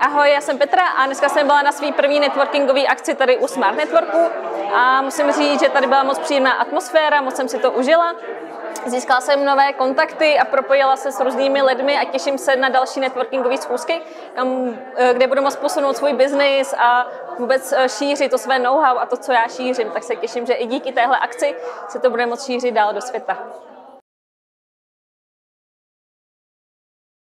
Ahoj, já jsem Petra a dneska jsem byla na své první networkingové akci tady u Smart Networku a musím říct, že tady byla moc příjemná atmosféra, moc jsem si to užila. Získala jsem nové kontakty a propojila se s různými lidmi a těším se na další networkingové schůzky, eh, kde budu moct posunout svůj biznis a vůbec eh, šířit to své know-how a to, co já šířím. Tak se těším, že i díky téhle akci se to bude moct šířit dál do světa.